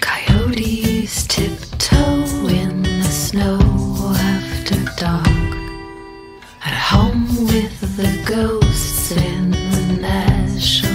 Coyotes tiptoe in the snow after dark. At home with the ghosts in the national.